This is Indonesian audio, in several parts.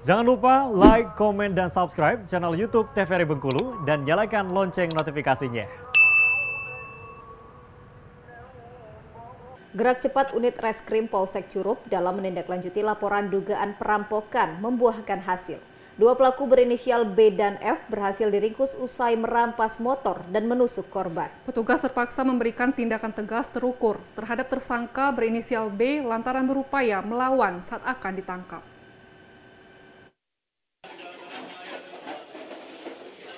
Jangan lupa like, komen, dan subscribe channel YouTube TVRI Bengkulu dan nyalakan lonceng notifikasinya. Gerak cepat unit reskrim Polsek Curup dalam menindaklanjuti laporan dugaan perampokan membuahkan hasil. Dua pelaku berinisial B dan F berhasil diringkus usai merampas motor dan menusuk korban. Petugas terpaksa memberikan tindakan tegas terukur terhadap tersangka berinisial B lantaran berupaya melawan saat akan ditangkap.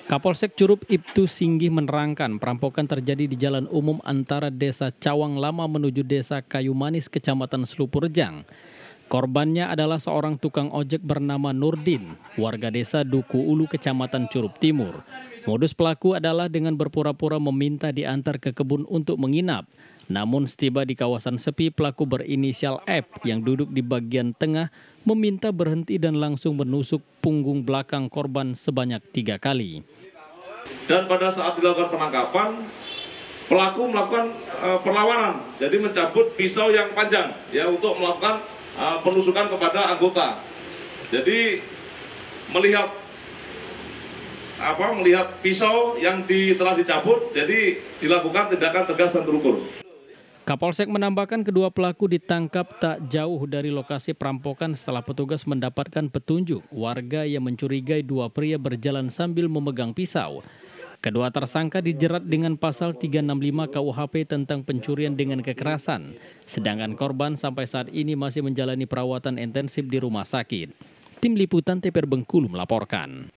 Kapolsek Curup Ibtu Singgih menerangkan perampokan terjadi di jalan umum antara desa Cawang Lama menuju desa Kayu Manis, Kecamatan Selupurjang. Korbannya adalah seorang tukang ojek bernama Nurdin, warga desa Duku Ulu, Kecamatan Curup Timur. Modus pelaku adalah dengan berpura-pura meminta diantar ke kebun untuk menginap. Namun setiba di kawasan sepi, pelaku berinisial F yang duduk di bagian tengah meminta berhenti dan langsung menusuk punggung belakang korban sebanyak tiga kali. Dan pada saat dilakukan penangkapan, pelaku melakukan uh, perlawanan, jadi mencabut pisau yang panjang ya untuk melakukan uh, penusukan kepada anggota. Jadi melihat apa melihat pisau yang di, telah dicabut, jadi dilakukan tindakan tegas dan terukur. Kapolsek menambahkan kedua pelaku ditangkap tak jauh dari lokasi perampokan setelah petugas mendapatkan petunjuk warga yang mencurigai dua pria berjalan sambil memegang pisau. Kedua tersangka dijerat dengan pasal 365 KUHP tentang pencurian dengan kekerasan, sedangkan korban sampai saat ini masih menjalani perawatan intensif di rumah sakit. Tim Liputan TPR Bengkulu melaporkan.